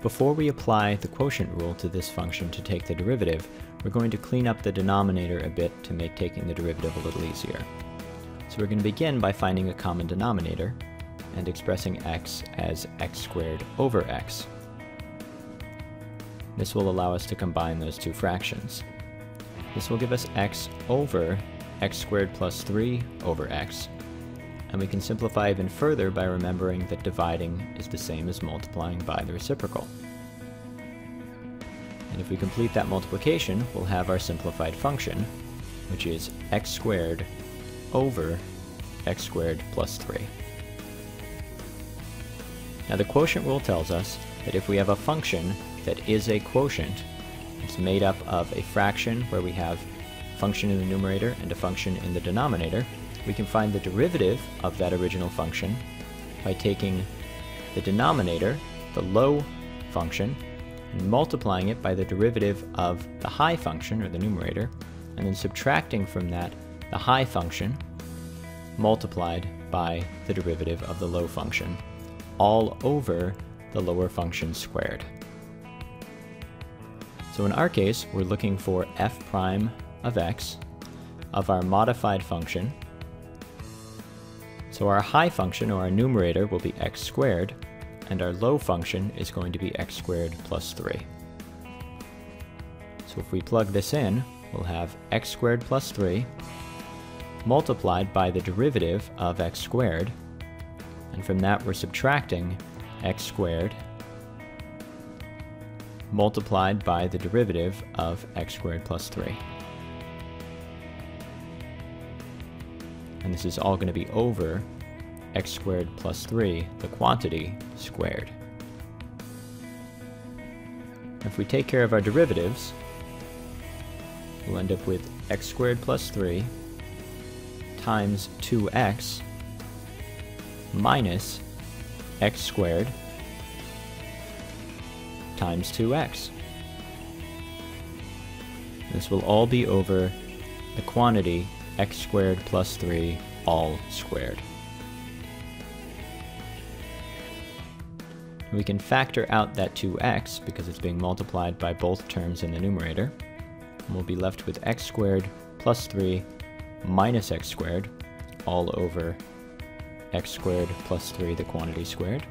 Before we apply the quotient rule to this function to take the derivative, we're going to clean up the denominator a bit to make taking the derivative a little easier. So we're going to begin by finding a common denominator and expressing x as x squared over x. This will allow us to combine those two fractions. This will give us x over x squared plus 3 over x, and we can simplify even further by remembering that dividing is the same as multiplying by the reciprocal. And if we complete that multiplication, we'll have our simplified function, which is x squared over x squared plus 3. Now the quotient rule tells us that if we have a function that is a quotient, it's made up of a fraction where we have a function in the numerator and a function in the denominator, we can find the derivative of that original function by taking the denominator, the low function, and multiplying it by the derivative of the high function, or the numerator, and then subtracting from that the high function multiplied by the derivative of the low function, all over the lower function squared. So in our case, we're looking for f prime of x of our modified function so our high function, or our numerator, will be x squared, and our low function is going to be x squared plus 3. So if we plug this in, we'll have x squared plus 3 multiplied by the derivative of x squared, and from that we're subtracting x squared multiplied by the derivative of x squared plus 3. And this is all going to be over x squared plus 3, the quantity, squared. If we take care of our derivatives, we'll end up with x squared plus 3 times 2x minus x squared times 2x. This will all be over the quantity x squared plus 3 all squared. We can factor out that 2x because it's being multiplied by both terms in the numerator. And we'll be left with x squared plus 3 minus x squared all over x squared plus 3 the quantity squared.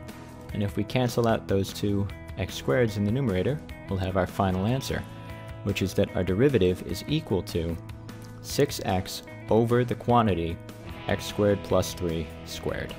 And if we cancel out those two x squareds in the numerator, we'll have our final answer, which is that our derivative is equal to 6x over the quantity x squared plus 3 squared.